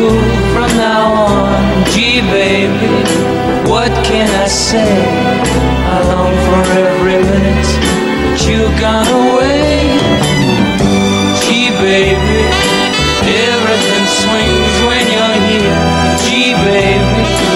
cool from now on. Gee, baby, what can I say? I long for every minute that you've gone away. Gee, baby, everything swings when you're here. Gee, baby,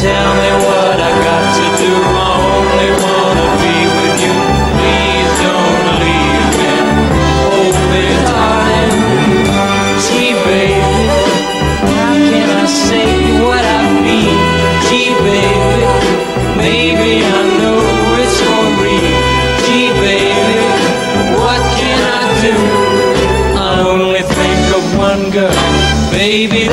Tell me what I got to do. I only wanna be with you. Please don't leave me. Me, baby, how can I say what I feel? Baby, maybe I know it's for real. Baby, what can I do? I only think of one girl, baby.